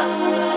Bye.